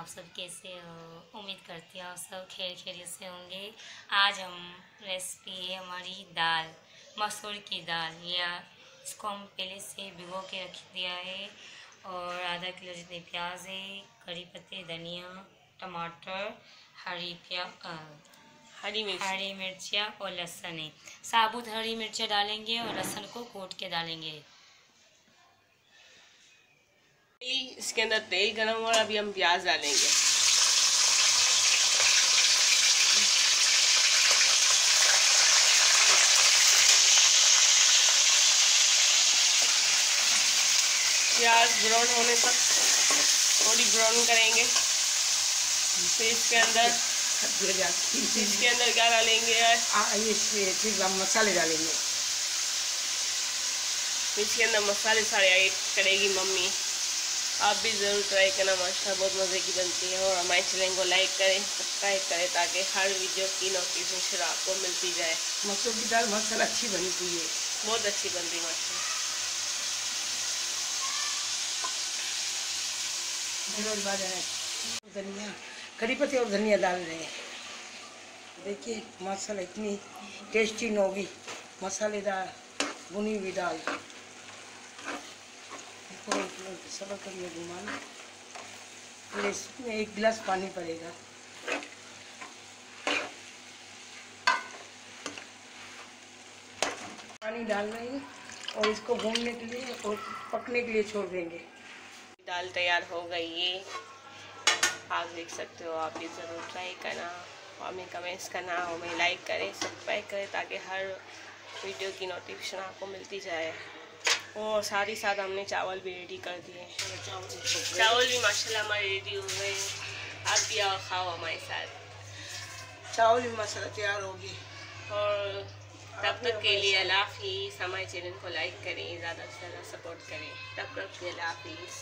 आप सब कैसे हो उम्मीद करती हूँ आप सब खेल खेल से होंगे। आज हम रेसिपी है हमारी दाल मसूर की दाल। या इसको हम पहले से भिगो के रख दिया है और आधा किलो जितने प्याज है करी पत्ते धनिया टमाटर हरी प्याज हरी मिर्च। हरी मिर्चियाँ और लहसुन है। साबुत हरी मिर्चियाँ डालेंगे और लहसुन को कूट के डालेंगे। इसके अंदर तेल गरम और अभी हम प्याज डालेंगे। प्याज ब्राउन होने तक थोड़ी ब्राउन करेंगे। फिर इसके अंदर इसके अंदर क्या डालेंगे? ये मसाले डालेंगे। इसके अंदर मसाले सारे ऐड करेगी मम्मी। आप भी ज़रूर ट्राई करना माशा बहुत मज़े की बनती है। और हमारे चैनल को लाइक करें सब्सक्राइब करें ताकि हर वीडियो की नोटिफिकेशन आपको मिलती जाए। मसूर की दाल मसाला अच्छी बनती है। बहुत अच्छी बनती है माशा धनिया करी पत्ते और धनिया डाल रहे हैं। देखिए मसाला इतनी टेस्टी होगी। मसालेदार बुनी हुई दाल। सब करिए घुमाना। फिर इसमें एक गिलास पानी पड़ेगा। पानी डाल हैं और इसको भूनने के लिए और पकने के लिए छोड़ देंगे। दाल तैयार हो गई है। आप देख सकते हो, आप भी ज़रूर ट्राई करना। हमें कमेंट्स करना, हमें लाइक करें सब्सक्राइब करें, ताकि हर वीडियो की नोटिफिकेशन आपको मिलती जाए। और साथ ही साथ हमने चावल भी रेडी कर दिए चावल भी माशाल्लाह हमारे रेडी हो गए आप भी आओ खाओ हमारे साथ। चावल भी माशाल्लाह तैयार होगी और तब तक के लिए अल्लाह हाफिज़। हमारे चैनल को लाइक करें ज़्यादा से ज़्यादा सपोर्ट करें। तब तक के लिए अल्लाह हाफिज़।